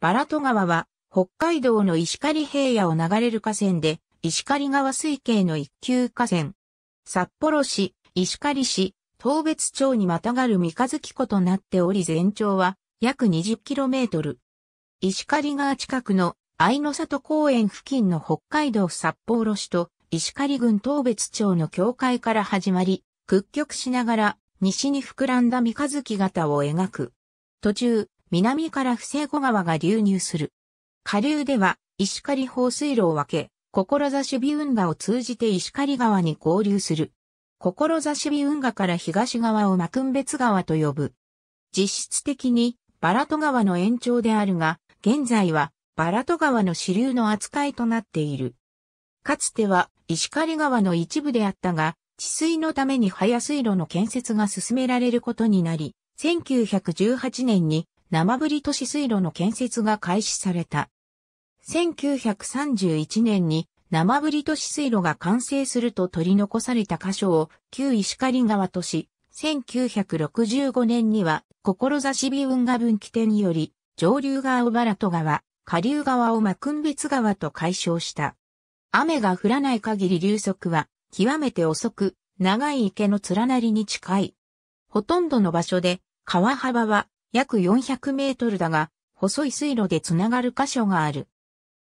バラト川は北海道の石狩平野を流れる河川で、石狩川水系の一級河川。札幌市、石狩市、東別町にまたがる三日月湖となっており全長は約 20km。石狩川近くの愛の里公園付近の北海道札幌市と石狩郡東別町の境界から始まり、屈曲しながら西に膨らんだ三日月型を描く。途中、南から布施小川が流入する。下流では石狩放水路を分け、志美運河を通じて石狩川に合流する。志美運河から東側をマクンベツ川と呼ぶ。実質的にバラト川の延長であるが、現在はバラト川の支流の扱いとなっている。かつては石狩川の一部であったが、治水のために早水路の建設が進められることになり、1918年に生振り都市水路の建設が開始された。1931年に生振り都市水路が完成すると取り残された箇所を旧石狩川都市、1965年には志美運河分岐点により上流川小原戸川、下流川を幕君別川と解消した。雨が降らない限り流速は極めて遅く、長い池の連なりに近い。ほとんどの場所で川幅は約400メートルだが、細い水路でつながる箇所がある。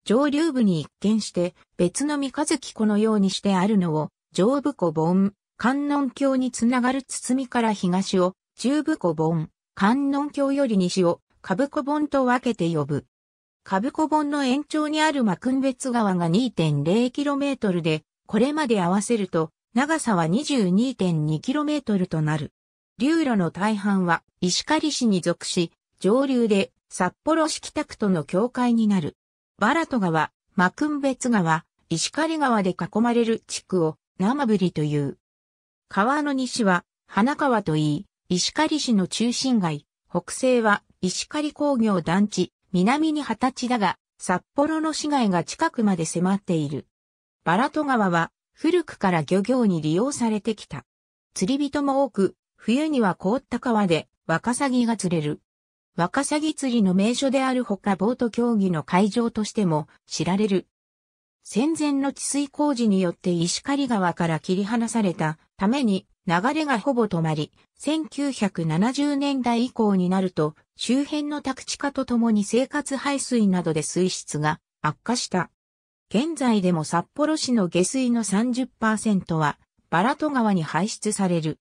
上流部に一見して別の三日月湖のようにしてあるのを上部湖盆、観音橋につながる包みから東を中部湖盆、観音橋より西を株湖盆と分けて呼ぶ。株湖盆の延長にある幕別川が 2.0km で、これまで合わせると長さは 22.2km となる。流路の大半は石狩市に属し、上流で札幌市北区との境界になる。バラト川、マクンベツ川、石狩川で囲まれる地区を生ぶりという。川の西は花川といい、石狩市の中心街、北西は石狩工業団地、南に二十歳だが、札幌の市街が近くまで迫っている。バラト川は古くから漁業に利用されてきた。釣り人も多く、冬には凍った川でワカサギが釣れる。ワカサギ釣りの名所であるほかボート競技の会場としても知られる。戦前の治水工事によって石狩川から切り離されたために流れがほぼ止まり、1970年代以降になると周辺の宅地化とともに生活排水などで水質が悪化した。現在でも札幌市の下水の30%はバラト川に排出される。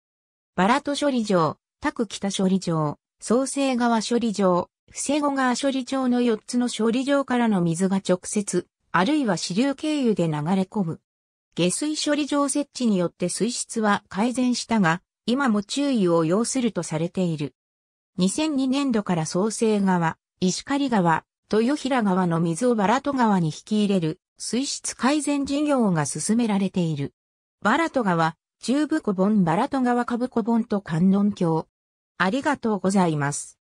バラト処理場、タク北処理場、創生川処理場、布施後川処理場の4つの処理場からの水が直接、あるいは支流経由で流れ込む。下水処理場設置によって水質は改善したが、今も注意を要するとされている。2002年度から創生川、石狩川、豊平川の水をバラト川に引き入れる水質改善事業が進められている。バラト川、中部古本バラト川下部古本と観音橋、ありがとうございます。